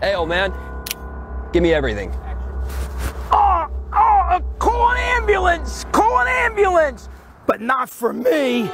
Hey, old man, give me everything. Oh, oh, call an ambulance! Call an ambulance! But not for me!